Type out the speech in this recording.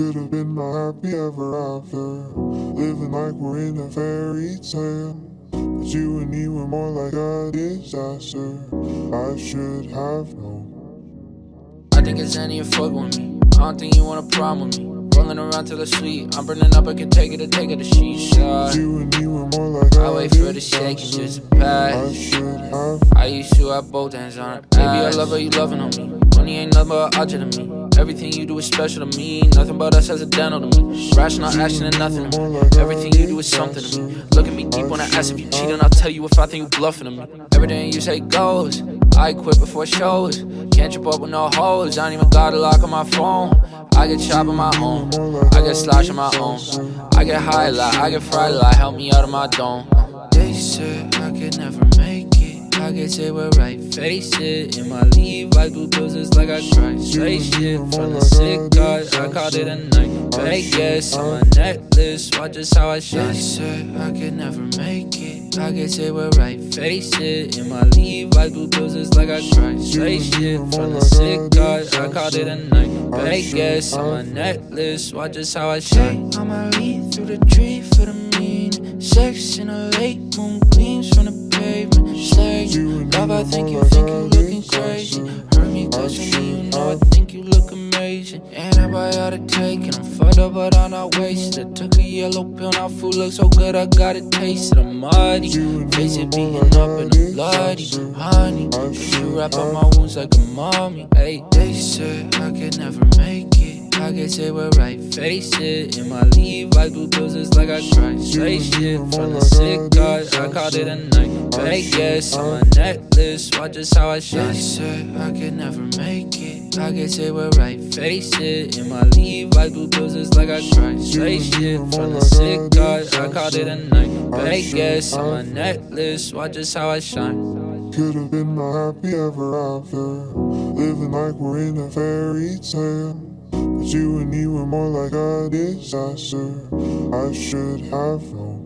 Could have been my happy ever after. Living like we're in a fairy tale. But you and me were more like a disaster. I should have known. I think it's any fuck with me. I don't think you want a problem with me. Rolling around till it's sweet. I'm burning up, I can take it or take it a shisha. You and me were more like I wait for the shake just I pass. should. I used to have both hands on her. Baby, I love her, you loving on me. Money ain't nothing but object to me. Everything you do is special to me. Nothing but us as a dental to me. Rational action and nothing. Everything you do is something to me. Look at me deep when I ask if you cheat, and I'll tell you if I think you bluffing to me. Everything you say goes. I quit before shows. Can't trip up with no hoes. I ain't even got a lock on my phone. I get chopped on my own. I get slosh on my own. I get high a lot. I get fried a lot. Help me out of my dome. They said could say we're right, face it. In my leave, I do business like I try. Say shit from the sick guys. I called it a night. Baguettes on my necklace. Watch just how I shine. Said I could never make it. I could say we're right, face it. In my leave, I do business like I try. Say shit from the sick guys. I called it a night. Baguettes on my necklace. Watch just how I shine. I'ma lead through the tree for the mean. Sex in a late moon gleams from the pavement. Say, love, I think you think you looking crazy. Heard me touching me, you know I think you look amazing. Antibiotic taking, I'm fucked up, but I'm not wasted. Took a yellow pill, now food looks so good, I gotta taste it. I'm muddy, face it beating up and I'm bloody. Honey, you wrap up my wounds like a mommy. Hey, they said I could never make it. I could say we're right, face it. In my leave, I do business like I try. Say shit from the sick guys, I called it a night. Baguettes on my necklace, watch just how I shine. Said I could never make it. I could say we're right, face it. In my leave, I do business like I try. Say shit from the sick guys, I called it a night. Baguettes on my necklace, watch just how I shine. Could have been my happy ever after. Living like we're in a fairy tale. You and me were more like a disaster. I should have known.